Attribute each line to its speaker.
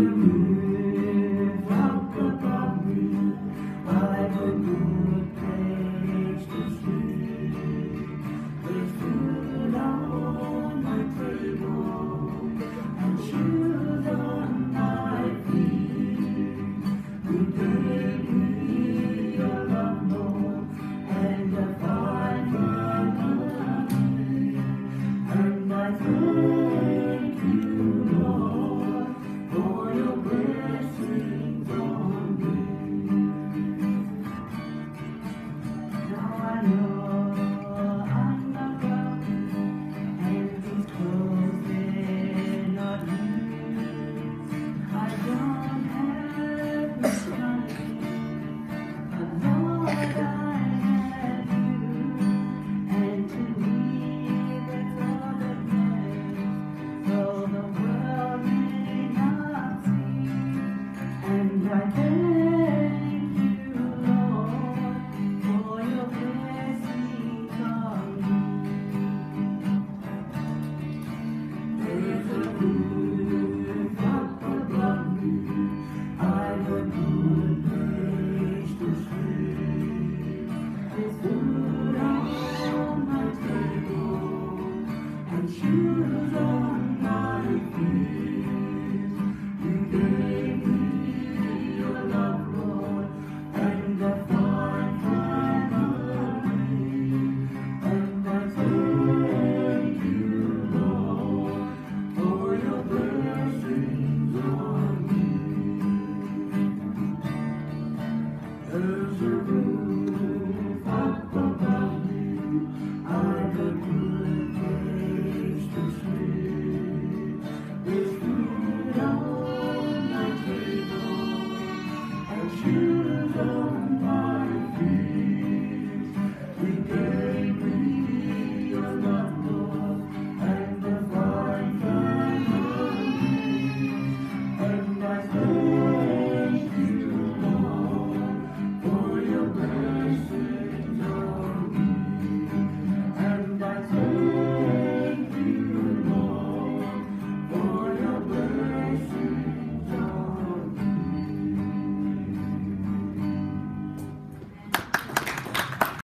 Speaker 1: you trabalham.